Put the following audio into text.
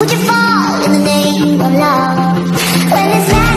Would you fall in the name of love? When it's?